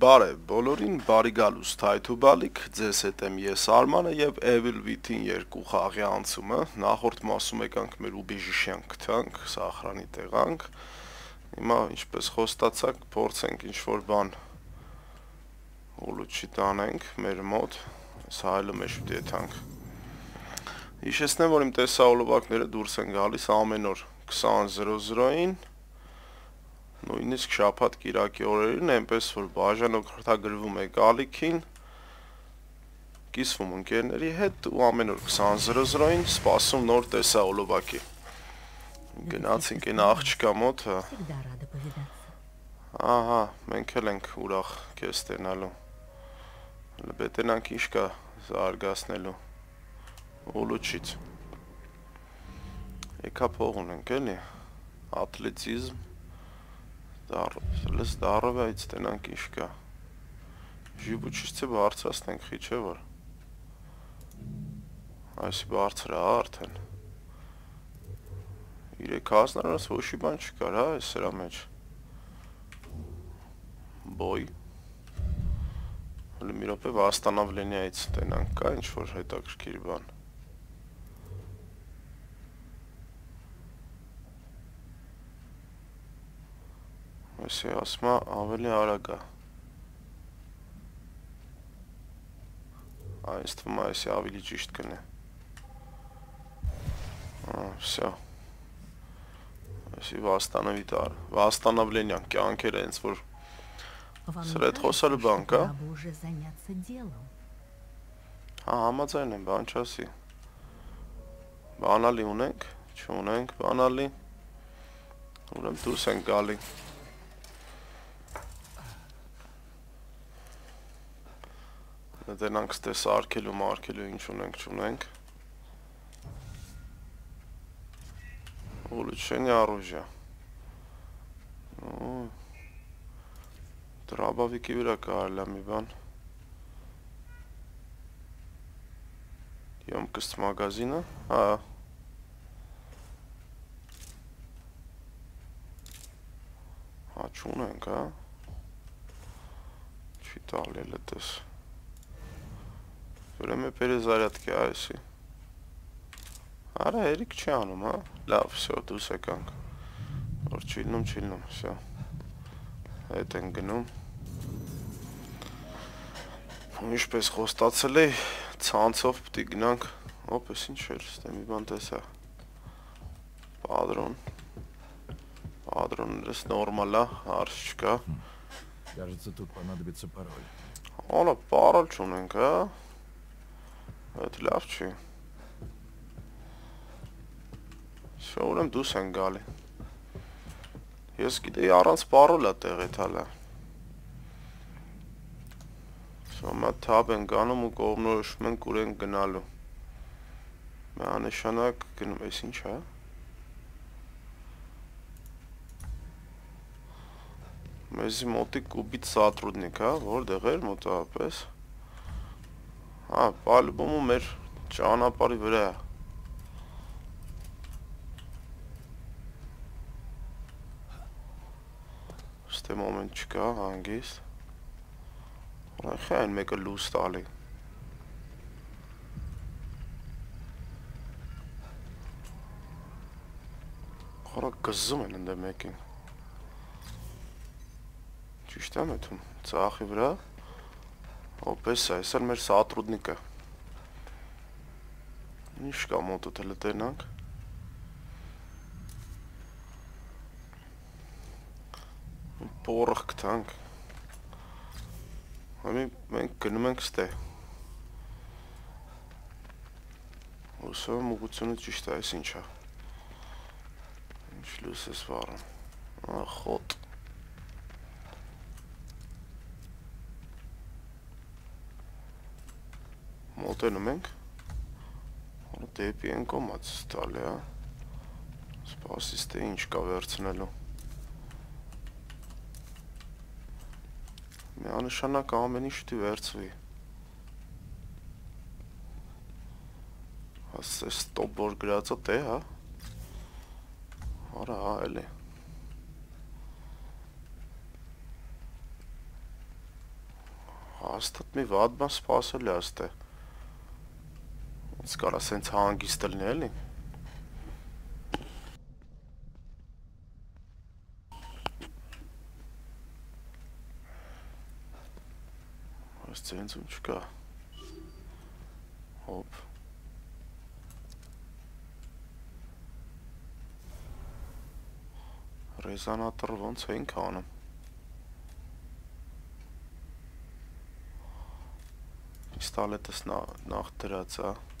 Բարև բոլորին, բարի գալուստ հայթուբալիք, ձեզ հետ եմ ես Արմանը եւ Evil Within 2 խաղի անցումը։ Նախորդ մասում եկանք մեր ուբիժիշյան գտանք, սախրանի տեղանք։ Հիմա ինչպես խոստացակ, փորձենք ինչ-որ բան ուլուչի տանենք մեր մոտ, այս հայլը մեջ պիտի եթանք։ Հիշեցնեմ, որ իմ տեսահոլովակները դուրս են գալիս ամեն օր 20:00-ին նույնիսկ շաբաթ կիրակի օրերին այնպես որ բաժանок հրթագրվում է գալիքին կիսվում ընկերների հետ ու ամեն օր 20:00-ին սպասում նոր տեսահոլովակի գնացինք այն աղջկա մոտ հա ահա մենք էլ ենք ուրախ քեզ տենալու հələ բետենանք ինչ կա զարգացնելու ուլուչից եկա փող ունենք էլի ատլետիզմ Լս դարովայից տենանք ինչ կա։ Ժիբուչիցը բարձրացնենք խի չէ որ։ Այսի բարձր է արդեն։ 3000-ից ոչի բան չկար, հա, այս սրա մեջ։ Boy։ Հələ մի րոպե վաստանավլենիայից տենանք կա ինչ որ հետաքրքիր բան։ Այսի ասմա ավելի արագ է։ Այս թվում է այսի ավելի ճիշտ կն է։ Վսյա։ Այսի վաստանավի տար, վաստանավլենյան, կյանքեր է ենց որ սրետ խոսալը բան կա։ Հա, համաձայն եմ, բան չասի։ Բանալի ունենք, չունենք, բանալի, ուրեմ դուրս ենք գալի։ Դենանք ստե սարքելու, մարկելու ինչ ունենք, չունենք։ Улучшение оружия. Ну, Դրաբավիկի վրա կարելի է մի բան։ Յոմկստ մագազինը, հա։ Հա, չունենք, հա։ Չի տալի լտես։ Ուրեմն перезарядքի այսի։ Արա երիկ չի անում, հա։ Լավ, всё, դուրս եկանք։ Որ չիլնում, չիլնում, всё։ Այդ են գնում։ Ու ինչպես խոստացել էի, ցանցով պիտի գնանք։ Ոպես ինչ էր, ստե մի բան տեսա։ Падրոն։ Падրոնը նորմալ է, արժ չկա։ Кажется, тут понадобится пароль։ Ոնա, пароль չունենք, հա։ Այդ լավ չի։ Շո ուրեմ դուս են գալի։ Ես գիտեի առանց պարոլա տեղի թալա։ Շո մա թաբ են գանում ու կողմնորոշում են կուր են գնալու։ Միանշանակ գնում ես ինչ հա։ Մեզի մոտի կուբիտ սատրուդնիկ հա, որտեղ էր մոտավորապես։ Հա, պալբոմը մեր ճանապարհի վրա է։ Ստե մոմենտ չկա հանգիստ։ Ուրախ այն մեկը լույս տալի։ Խորա գզում են ընդ մեկին։ Ճիշտ եմ ըթում, ծախի վրա։ Օպես է, այս էլ մեր սատրուդնիկը։ Ինչ կա մոտը թե լտենանք։ Պորղ կտանք։ Համի մենք գնում ենք ստե։ Ուսում ուղությունը ճիշտ է, այս ինչա։ Ինչ լույս ես վարում։ Ախոտ։ մոտենում ենք հա, դեպի են կոմաց տալ է սպասիս թե ինչ կա վերցնելու միանշանակ ամեն ինչ դու վերցվի հա, ասես ստոպ որ գրածը տե հա արա հա էլի հաստատ մի վատ բան սպասել է աստե Ոնց կարա սենց հանգիստ լինի, էլի։ Այս ցենցում չկա։ Հոп։ Ռեզոնատոր ոնց էինք անում։ Ինստալետս նախ դրած է։ Այնտեղ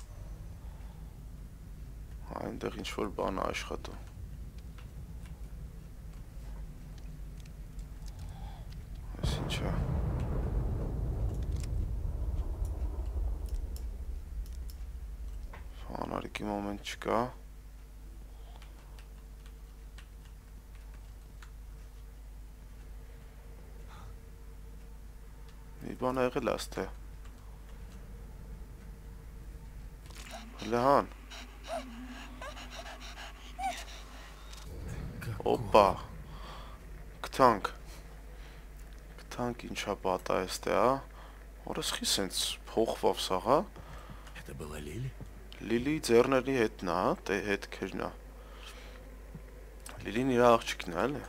ինչ որ բան է աշխատում։ Այս ինչ է։ Ֆանարիկի մոմենտ չկա։ բան ա եղել աստե։ Լեհան։ Օպա։ Գտանք։ Գտանք ինչա պատա էստե, հա։ Որս խի սենց փոխվավ սա, հա։ Это была Лили? Լիլի ձեռների հետն է, հա, տե հետքերն է։ Լիլին իր աղջիկն է, էլի։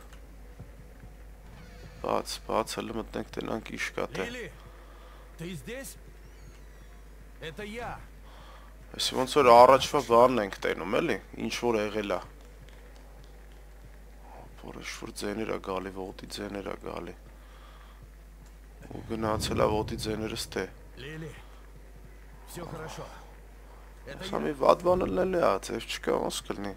Բաց, բաց, հələ մտնենք տենանք իշկատ է։ Лили! Ты здесь? Это я. Այսի ոնց որ առաջվա բանն ենք տենում, էլի, ինչ որ եղել է։ Որ ինչ որ ձեներ է գալի, ոտի ձեներ է գալի։ Ու գնացել է ոտի ձեները ստե։ Лили, все хорошо. Это Սա я. մի վատ բան էլ է, ձև չկա, ոնց կլինի։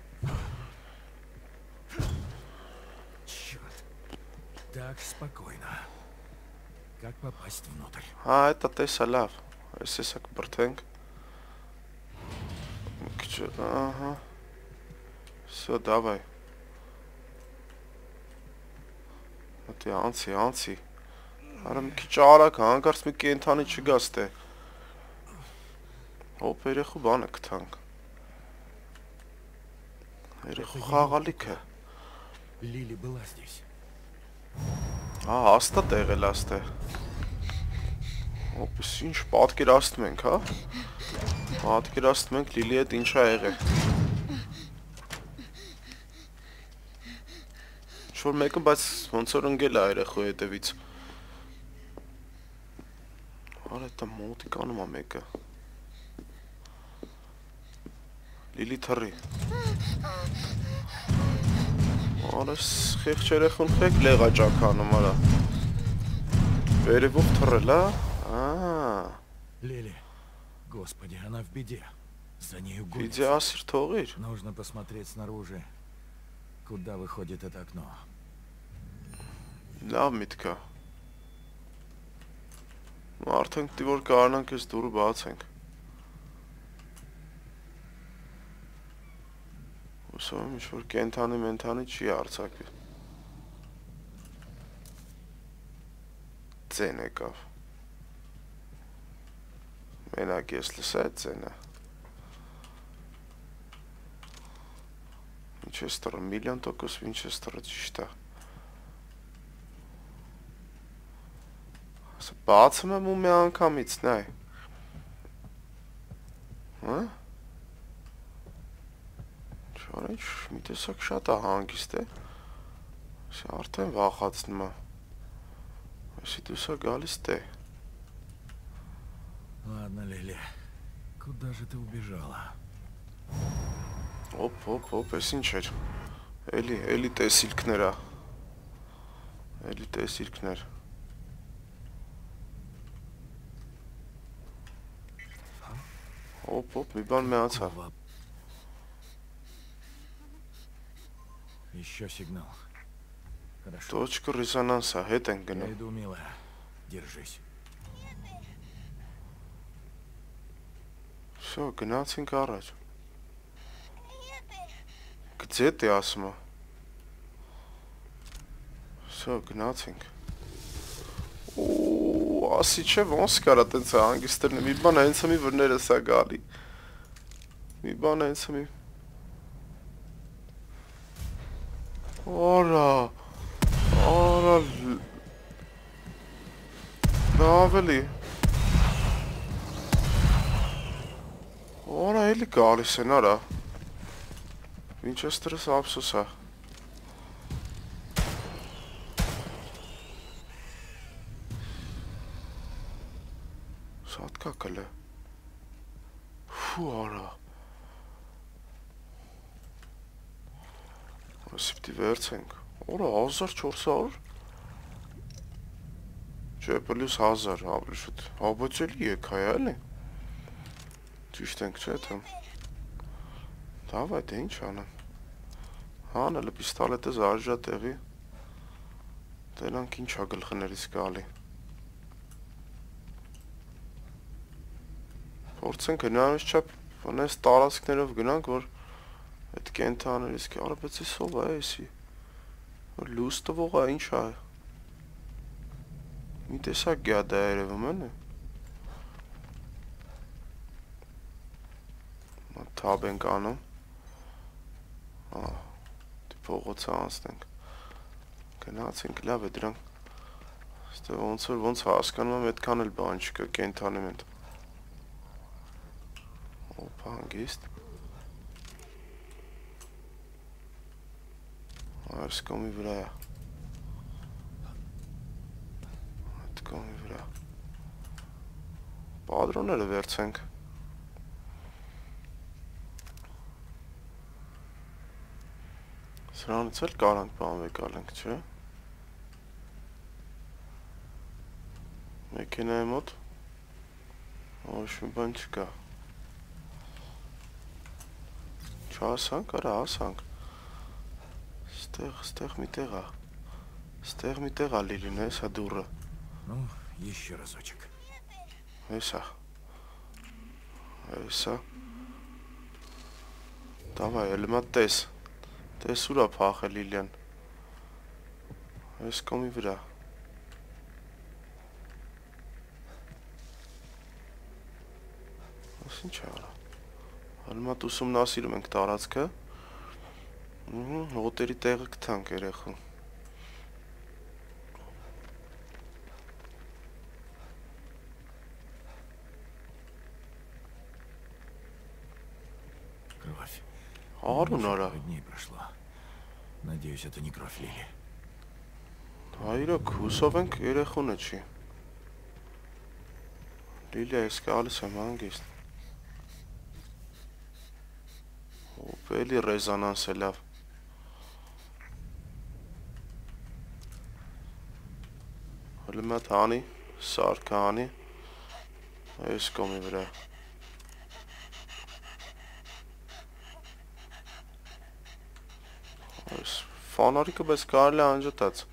Черт. Так, спокойно. Как попасть внутрь? Հա, դա տեսա լավ։ Այս էսա կբրթենք։ Քիչ, ահա։ Всё, давай։ Մտի անցի, անցի։ Արա մի քիչ արագ, հանկարծ մի կենթանի չգաս դե։ Հոպ երեխու բանը կթանք։ Երեխու խաղալիք է։ Лили была здесь. Հա, հաստատ եղել աստե։ Ոպս ինչ պատկերացնում ենք, հա։ Պատկերացնում ենք Լիլի հետ ինչա եղել։ Ինչ-որ մեկը, բայց ոնց որ ընկել է երեխու հետևից։ Արա դա մոտիկ անում է մեկը։ Լիլի թռի։ Արա խիղճ երեխուն խեք լեղա ճականում, արա։ Վերևով թռել, հա։ Ահա։ Лили. Господи, она в беде. За нею Իդի гонятся. ասիր թողիր։ Нужно посмотреть снаружи. Куда выходит это окно? Լավ միտք է։ Արդեն դի որ կարողանանք այս դուրը բացենք։ Ուսում եմ ինչ որ կենթանի մենթանի չի արցակվի։ Ձեն եկավ։ Մենակ ես լսա այդ ձենը։ Վինչեսթերը միլիոն տոկոս Վինչեսթերը ճիշտ է։ Բացում եմ ու մի անգամից, նայ։ Հա։ Չորեչ, մի տեսակ շատ է հանգիստ է։ Սա արդեն վախացնում է։ Այսի դուսա գալիս է։ Ладно, Лили. Куда же ты убежала? Оп, оп, оп, էս ինչ էր։ Էլի, էլի տեսիլքներ է։ Էլի տեսիլքներ։ Ոպ, ոպ, մի բան միացա։ Еще сигнал. Хорошо. Точка резонанса, հետ են գնում։ Иду, милая. Держись. Всё, գնացինք առաջ։ Где ты, ասում եմ։ Всё, գնացինք ասի չէ ոնց կարա տենց հանգիստրն մի բան հենց հմի վրները սա գալի մի բան հենց հմի օրա օրա նավելի օրա էլի գալիս են արա ինչ է ստրես ափսոս է Ֆու արա։ Ասի պիտի վերցենք։ Օրա 1400 Չէ, պլյուս 1000 ավելի շուտ։ Հաբոց էլի եկա էլի։ Ճիշտ ենք, չէ՞ թե։ Դավայ, դե ինչ անեմ։ Հան էլ պիստոլետը զարժա տեղի։ Դրանք ինչա գլխներից գալի։ Փորձենք հնարավորինս չափ բանես տարածքներով գնանք, որ այդ կենթաները իսկի արբեցի սով է էսի։ Լույս տվող է, ինչ է։ Մի տեսակ գյադա երևում է, նե։ թաբ ենք անում ահա դի փողոցը անցնենք գնացինք լավ է դրանք ստե ոնց որ ոնց հասկանում եմ այդքան էլ բան չկա կենթանի մենտ օպա հանգիստ այս կոմի վրա այդ կոմի վրա Պատրոնները վերցենք Սրանից էլ կարանք բան վեկալենք, չէ։ Մեքենայի մոտ ոչ մի բան չկա։ Չհասանք, արա հասանք։ Ստեղ, ստեղ մի տեղ է։ Ստեղ մի տեղ է լիլին, հեսա դուրը։ Ну, еще разочек. Հեսա։ Հեսա։ Давай, ելմա տես։ Տես ուր է փախել Լիլիան։ Այս կոմի վրա։ Ось ինչ արա։ Հալմատ ուսումնասիրում ենք տարածքը։ Ուհ, հոտերի տեղը գտանք երեխուն։ Кровь. Արուն Уже արա։ пару дней прошло. Надеюсь, это не кровь Лили. Հայրոք, հուսով ենք երեխունը չի։ Լիլիա, ես գալիս եմ հանգիստ։ էլի ռեզոնանս է լավ։ Հլմա թանի, սարկանի, այս կոմի վրա։ Այս ֆանարիկը բայց կարելի անջատած։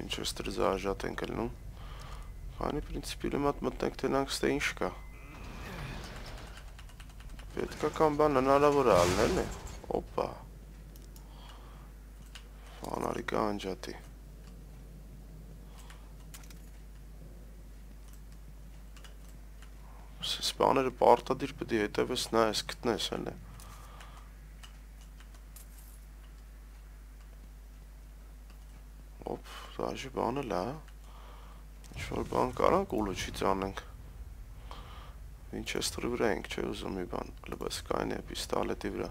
Ինչ է ստրզաժատ ենք լնում։ Քանի պրինցիպի լմատ մտնենք տենանք ստե ինչ կա։ Պետքա կամ բան հնարավոր է ալնել է։ Օպա։ Ֆանարիկը անջատի։ Սպաները պարտադիր պետք է հետևես նայես գտնես հələ։ Օփ, դաժե բանը լա։ Ինչ-որ բան կարանք ուլուչից անենք։ Վինչեսթերի վրա ենք, չէ, ուզում մի բան լբսկային է պիստոլետի վրա։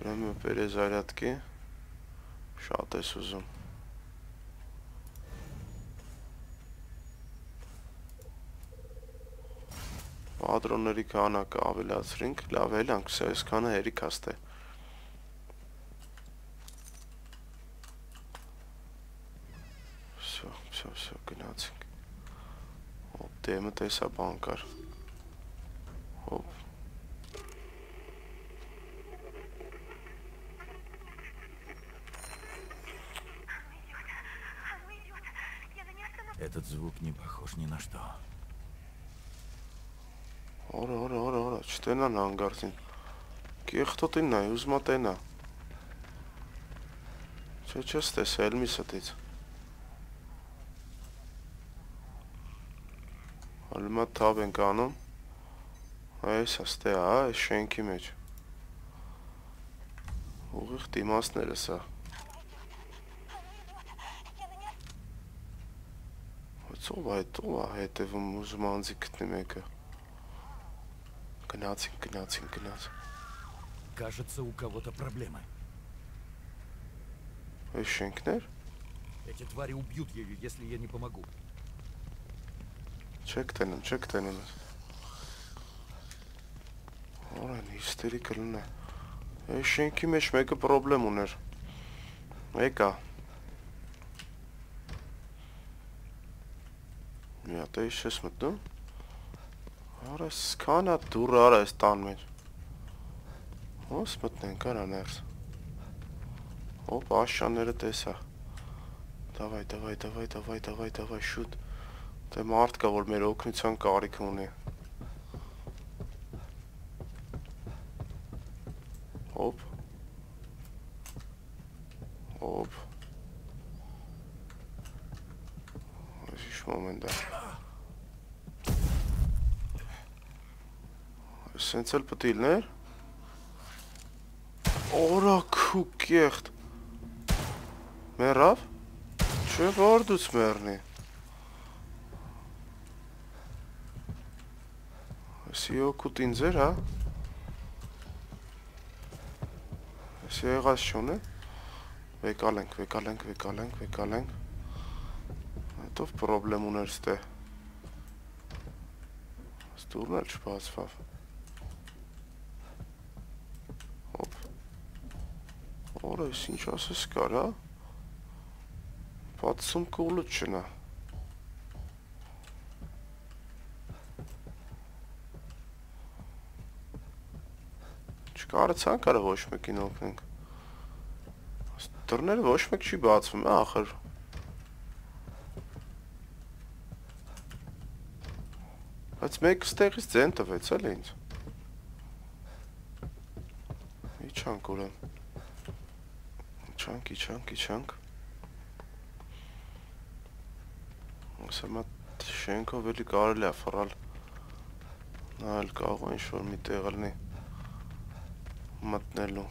Ուրեմն բերե զարյատկի։ Շատ ես ուզում։ Պատրոնների քանակը ավելացրինք, լավ էլ անք, սա այսքանը հերիքաստ է։ հերիք Սո, սո, սո, գնացինք։ Օպտեմը տեսա բանկար կար։ Հոպ, Оно идет. Я не остановлюсь. Этот звук не похож ни на что. Օրա, օրա, օրա, օրա, չտենան հանգարցին։ Կեղտոտին նայ, ուզմա տենա։ Չէ, չես տեսել մի ստից։ Հալմա թավ ենք անում։ Այս աստե, հա, այս շենքի մեջ։ Ուղիղ դիմասները սա։ Ո՞վ այդ ո՞վ է հետևում ուզում անձի գտնի մեկը։ Գնացինք, գնացինք, գնաց։ Кажется, у кого-то проблемы. Այս շենքներ։ Эти твари убьют ее, если я не помогу. Չեք տենում, չեք տենում։ Օրան հիստերիկը լնա։ Այս շենքի մեջ մեկը պրոբլեմ ուներ։ Եկա։ Մի հատ էի շես մտնում։ Արա սկանա դուր արա այս տան մեջ։ Ոնց մտնենք արա ներս։ Ոպ աշանները տեսա։ Դավայ, դավայ, դավայ, դավայ, դավայ, դավայ, շուտ։ Դե մարդ կա, որ մեր օգնության կարիք ունի։ Սենց էլ պտիլներ։ Օրա քու կեղտ։ Մեռավ։ Չէ, որ դուց մեռնի։ Էսի օգուտ ինձ էր, հա։ Էսի եղած չունե։ Վեկալենք, վեկալենք, վեկալենք, վեկալենք։ Հետով պրոբլեմ ուներ ստե։ Ստուրն էլ չբացվավ։ Որը ես ինչ ասես կար, հա։ Բացում կուլը չնա։ Չկարեցան կարը ոչ մեկին օգնենք։ Դռները ոչ մեկ չի բացվում, է ախր։ Բայց մեկ ստեղից ձեն տվեց էլ ինձ։ Իչանք ուրեմ։ Իչանք, իչանք, իչանք։ Ասեմ, շենքով էլի կարելի է ֆռալ։ Նա էլ կարող է ինչ-որ մի տեղ լինի մտնելու։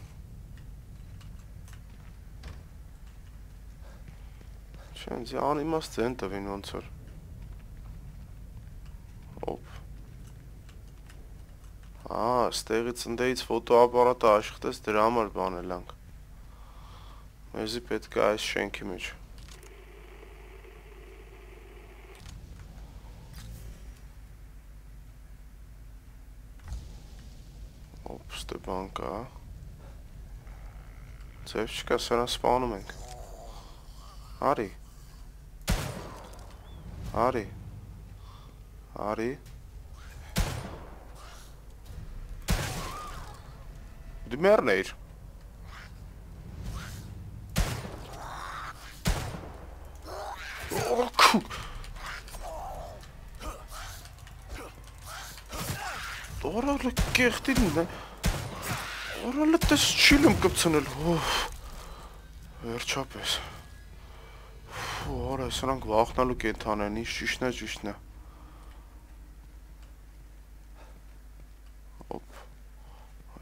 Չենց անիմաստ են տվին ոնց որ։ Ոպ։ Ա, ստեղից ընդեից ֆոտոապարատը աշխատես դրա համար բանելանք։ Մեզի պետք է այս շենքի մեջ։ Ոպ, ստե բան կա։ Ձև չկա, սրանց սպանում ենք։ Արի։ Արի։ Արի։ Դու մեռն Օրալը կեղտին է։ Օրալը տես չիլում կպցնել։ Օհ։ Վերջապես։ Որա, սրանք վախնալու կենթան են, ինչ ճիշտն է, ճիշտն է։ Ոպ։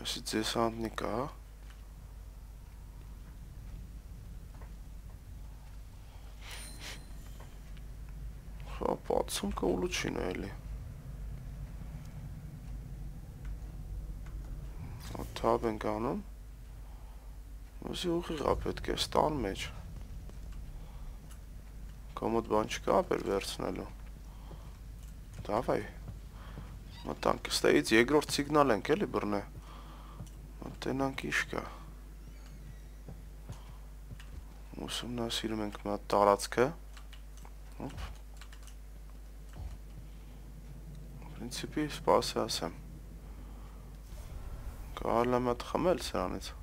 Այսի դեսանտնի կա։ Հա, բացում կա ուլու չի նայելի։ Թաբ ենք անում։ Ոսի ուղիղ է պետք է ստան մեջ։ Կոմոդ բան չկա ապեր վերցնելու։ Դավայ։ Մտանք ստեից երկրորդ սիգնալ ենք էլի բռնե։ Մտենանք ինչ կա։ Ուսումնասիրում ենք հատ տարածքը։ Հոպ։ Պրինցիպի սպասի ասեմ։ Կարելի է մատ խմել սրանից։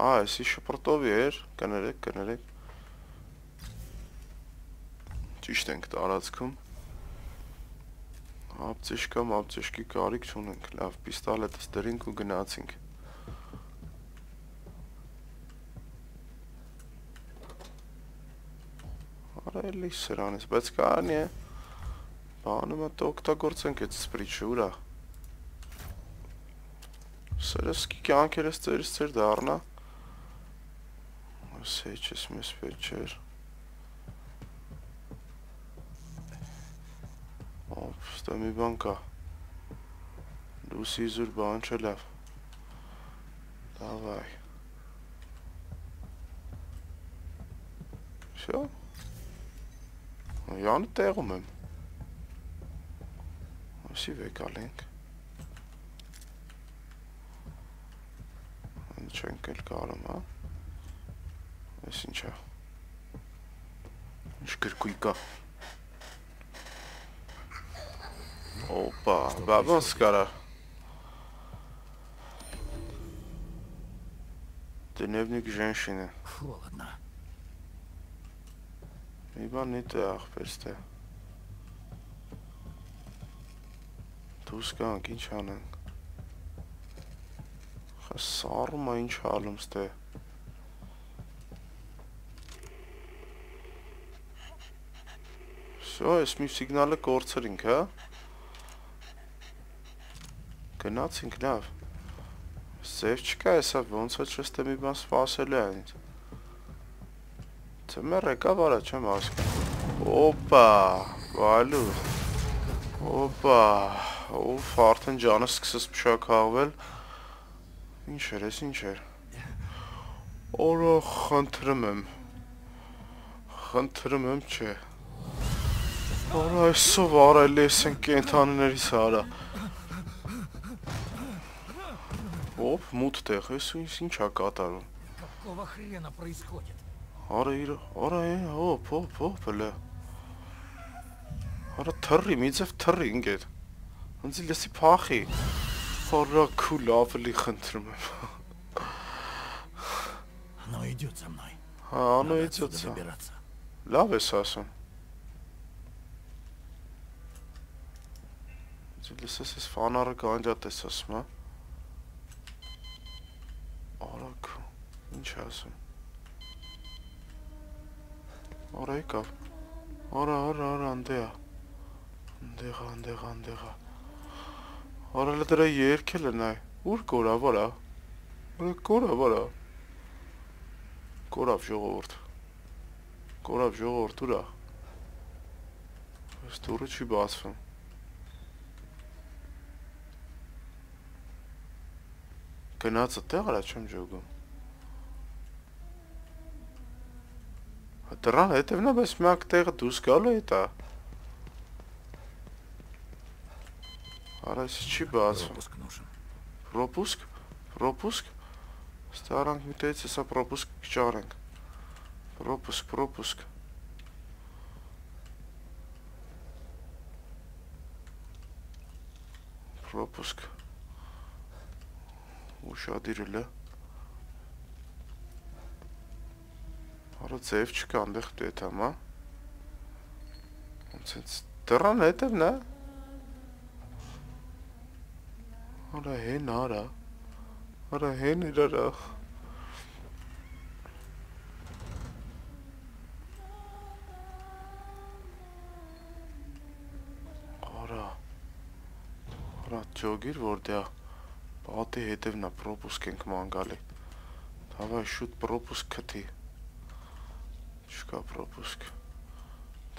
Ա, էսի շպրտովի էր, կներեք, կներեք։ Ճիշտ ենք տարածքում։ Ապծեշկա, ապծեշկի կարիք չունենք։ Լավ, պիստոլետս դրինք ու գնացինք։ էլի սրանից, բայց կարնի է, բանում ատը ոգտագործենք այդ սպրիչը, ուրա։ Սրսկի կյանք էր ես ծերից ծեր դարնա, այս հեչ ես մեզ պետ չեր։ Ոպ, ստա մի բան կա, լուսի զուր բան չէ լավ, դավայ։ Շո՞։ Յանը տեղում եմ։ Ոսի վեկալենք։ Չենք էլ կարում, հա։ Այս ինչա։ Ինչ գրկույ կա։ Опа, բաբան սկարա։ Дневник женщины. Холодно. Մի բան նիտը աղպեստը։ Դուս կանք, ինչ անենք։ Հա սարում է ինչ հալում ստե։ Սյո, ես մի սիգնալը կործրինք, հա։ Գնացինք լավ։ Սև չկա, եսա ոնց է չստե մի բան սպասել է այնից։ Ծմեր եկա վարա չեմ հասկանում։ Օպա, վալու։ Օպա, օֆ, արդեն ջանս սկսես փշակաղվել։ Ինչ էր, ես ինչ էր։ Օրո խնդրում եմ։ Խնդրում եմ, չէ։ Օրա այսով արել ես են կենթանիներից արա։ Օփ, մութ տեղ, ես ինչ ինչա կատարում։ Какого хрена происходит? Արա իր, արա է, օփ, օփ, օփ, լե։ Արա թռի, միցև թռի ինգետ։ Ոնց լսի փախի։ Արա քուլ ավելի խնդրում եմ։ Оно идет за мной. Հա, անո Надо իծոց։ отсюда выбираться. Լավ ես ասում։ Լսես ես ֆանարը կանջատ ես ասում, հա։ Արակ, ինչ ասում։ Արա եկավ։ Արա, արա, արա, անդեա։ Անդեղա, անդեղա, անդեղա։ Արա լա դրա երկել է նայ։ Ուր կորա, վարա։ Արա կորա, վարա։ Կորավ ժողովուրդ։ Կորավ ժողովուրդ ուրա։ Այս դուրը չի բացվում։ Գնացը տեղ արա չեմ ժողում։ դրան հետևնապես միակ տեղը դուրս գալու է դա։ Արայս չի բացվում։ Պրոպուսկ, պրոպուսկ։ Ստարանք միտեից հեսա պրոպուսկ կճարենք։ Պրոպուսկ, պրոպուսկ։ Պրոպուսկ։ Ուշադիրել է։ Պրոպուսկ Որը ձև չկա, անդեղ դետ համա։ Ոնց ենց դրան դե հետև նա։ Հորա հեն արա։ Հորա հեն իրարախ։ Հորա։ Հորա ճոգիր, որ դյա պատի հետևնա, պրոպուսկ ենք մանգալի։ Հավա շուտ պրոպուսկ կթի։ Հորա։ Չկա пропуск։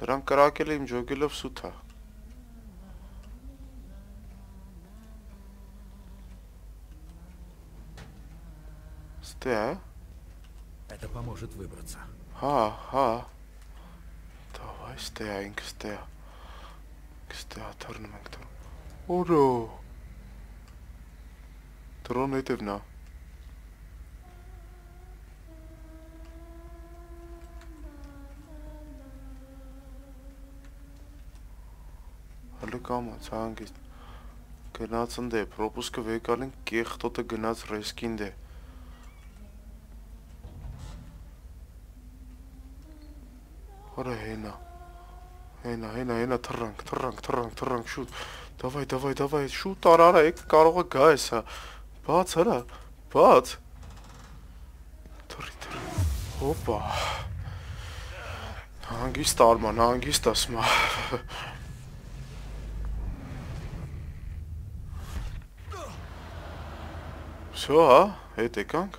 Դրան կրակել եմ ջոգելով սութա։ Ստե, հա։ Это поможет выбраться. Հա, հա։ Давай ստե այնք ստե։ Ստե աթարնում ենք դրոն։ Օրո։ Դրոն հետևն կամաց, հանգիստ։ Գնաց ընդե, պրոպուսկը վեկալին կեղտոտը գնաց ռեսկին դե։ Հորա հենա, հենա, հենա, հենա, թրանք, թրանք, թրանք, թրանք, շուտ, դավայ, դավայ, դավայ, շուտ առարա, եկ կարող է գա ես հա, բաց հրա, բաց, թրի, թրի, հոպա, հանգիստ արման, հանգիստ ասմա, հանգիստ ասմա, Всё, հա, հետ եկանք։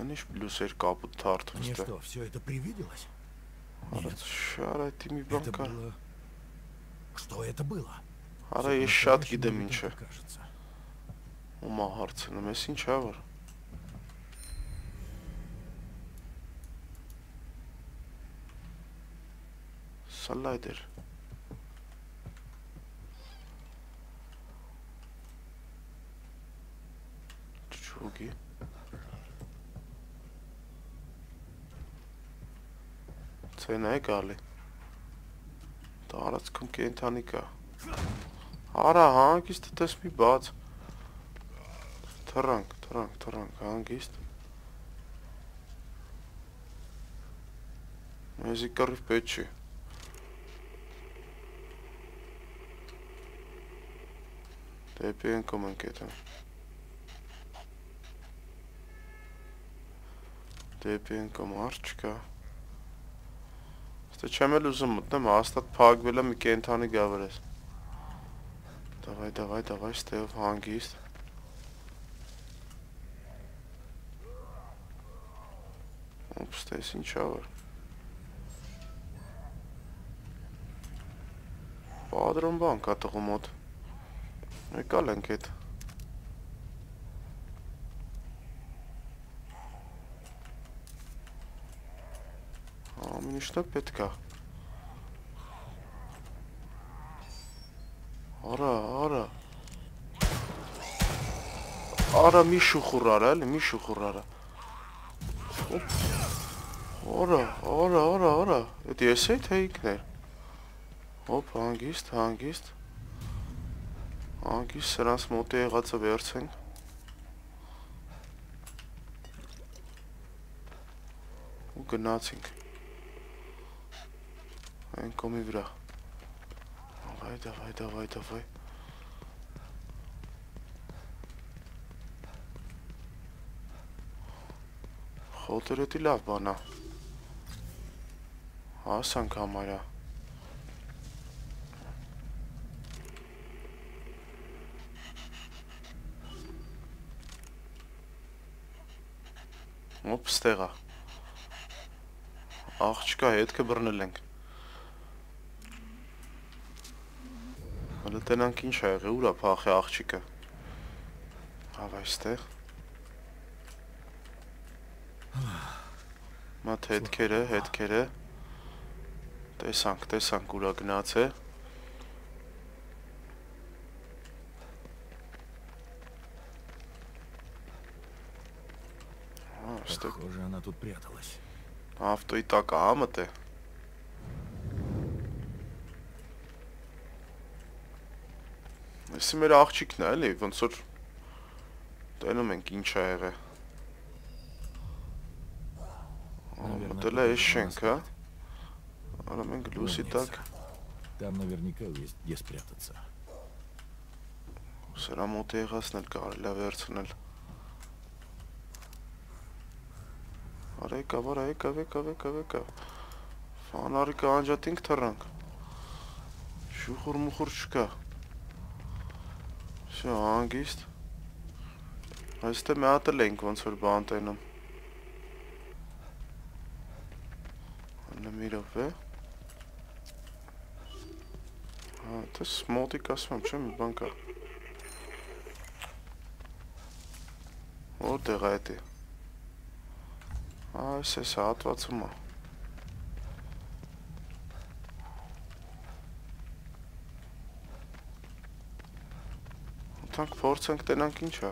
Անիշ պլյուսեր կապուտ թարթ Мне վստահ։ что, все это привиделось? Нет, Շարա դիմի բան это կա։ было... Что это было? Արա Всё ես շատ по-настоящему գիտեմ мне ինչ է։ так кажется. Ումա հարցնում ես ինչ ա որ։ Սլայդեր։ Չուգի։ Ցենա է գալի։ Տարածքում կենթանի կա։ Արա հանգիստ տես մի բաց։ Թռանք, թռանք, թռանք, հանգիստ։ Մեզի կռիվ պետք չի։ Դեպի ենք էտան։ դեպի ընկում արդ չկա։ Ստե չեմ էլ ուզում մտնեմ, հաստատ պագվել է մի կենթանի գավրես։ Դավայ, դավայ, դավայ, ստեվ հանգիստ։ Ուպս, տես ինչ ավր։ Պադրոն բան կա տղու մոտ։ Եկալ ենք էտ։ Է պետք է։ Արա, արա։ Արա մի շուխուր արա, էլի մի շուխուր արա։ Արա, արա, արա, արա։ Էդ ես էի թե ինքն էր։ Հոп, հանգիստ, հանգիստ։ Հանգիստ սրանց մոտ է եղածը վերցենք։ Ու գնացինք այն կոմի վրա։ Ավայ, դավայ, դավայ, դավայ։ Հոտերը դի լավ բանա։ Հասանք համարա։ Ոպ ստեղա։ Աղջկա հետքը բռնել ենք։ Հələ տենանք ինչ ա եղել, ուրա փախե աղջիկը։ Հավա այստեղ։ Մատ հետքերը, հետքերը։ Տեսանք, տեսանք ուրա գնաց է։ Ահա, այստեղ Похоже, она тут пряталась. ավտոյի տակ ա մտե։ Էսի մեր աղջիկն է, էլի, ոնց որ տենում ենք ինչ ա եղել։ Наверное, Մտել է тут այս можно շենքը։ спать. Արա մենք լույսի Умница. տակ Там наверняка есть где спрятаться. սրա մոտ է եղածնել կարելի է վերցնել։ Արա եկավ, արա եկավ, եկավ, եկավ, եկավ։ Ֆանարիկը անջատինք թռանք։ Շուխուր մուխուր չկա։ Շո, հանգիստ։ Այստե մի հատ էլ ենք ոնց որ բան տենում։ Անեմ մի րոպե։ Հա, դա դե սմոտիկ ասում չեմ, մի բան կա։ Որտեղ է դա։ Այս էս հատվածում է։ հա, Ուտանք փորձենք տենանք ինչ է։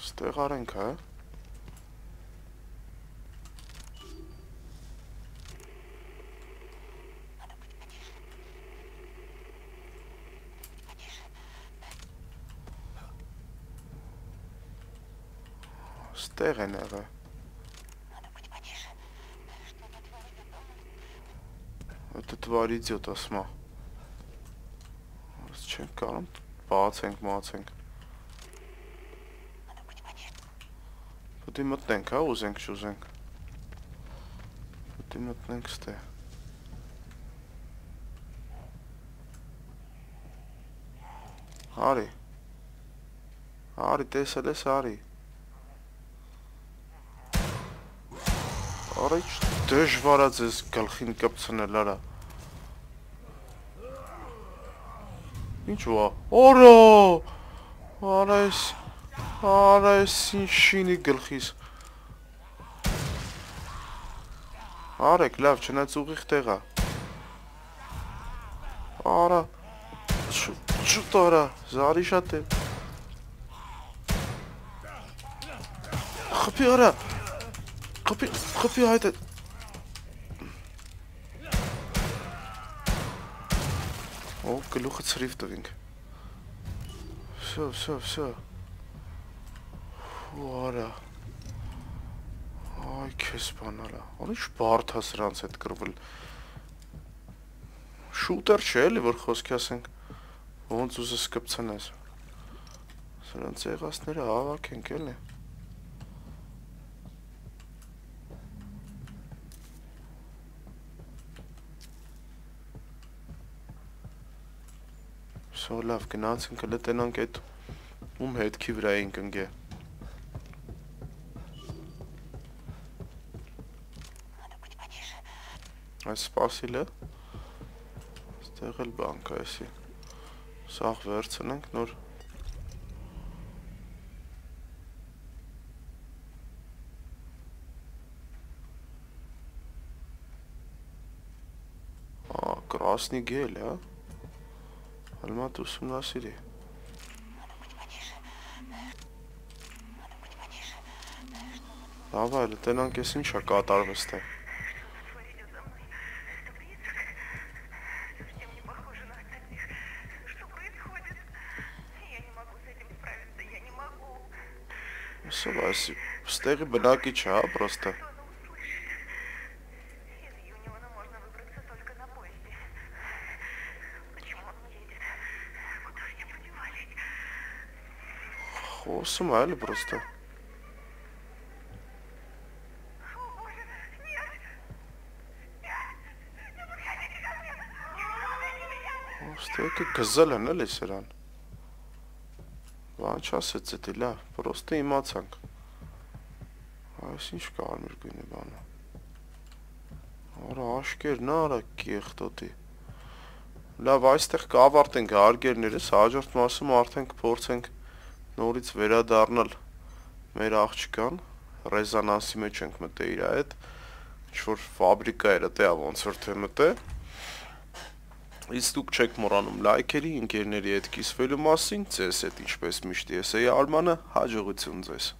Ստեղ արենք, հա։ Ստեղ են Բարի իդիոտ ասմա։ Ուրս չենք կարում, բացենք, մացենք։ Պտի մտնենք, հա, ուզենք, չուզենք։ Պտի մտնենք ստե։ Հարի։ Հարի, տեսել ես, հարի։ Արայչ դժվարած ես գլխին կպցնել արա։ Հարի Ինչ ո՞ա։ Օրո։ Արա էս Արա էս ինչ շինի գլխիս։ Արեք, լավ, չնայած ուղիղ տեղ է։ Արա շուտ արա, զարի շատ է։ Խփի արա։ Խփի, խփի հայտը։ գլուխը ծրիվ տվինք։ Վսո, վսո, վսո։ Վարա։ Այ քեզ բանալա։ Անի շբարթա սրանց հետ կրվել։ Շուտեր չէ էլի, որ խոսքի ասենք։ Ոնց ուզես կպցնես։ Սրանց եղածները հավաքենք էլի։ Ա Սո լավ, գնացինք, հլը տենանք այդ ում հետքի վրա էինք ընգե։ Այս սպասիլը, ստեղ էլ բանք այսի, սաղ վերցնենք նոր Ա, կրասնի գել, հա? Հալմատ ուսումնասիրի։ Լավ այլ, տենանք ես ինչ է կատարվստե։ Սով այս ստեղի բնակիչ հա, պրոստը։ ուսում է, էլի պրոստը։ Ոստեքը գզել են էլի սրան։ Բան չասեց էտի, լավ, պրոստը իմացանք։ Այս ինչ կարմիր գույնի բանը։ Արա աշկերն արա կեղտոտի։ Լավ, այստեղ կավարտենք հարգերներս, հաջորդ մասում արդեն կփորձենք նորից վերադառնալ մեր աղջկան, ռեզոնանսի մեջ ենք մտե իր հետ, ինչ որ ֆաբրիկա էր դա ոնց որ թե մտե։ Իսկ դուք չեք մոռանում լայքերի, ընկերների հետ կիսվելու մասին, ձեզ հետ ինչպես միշտ ես էի Արմանը, հաջողություն ձեզ։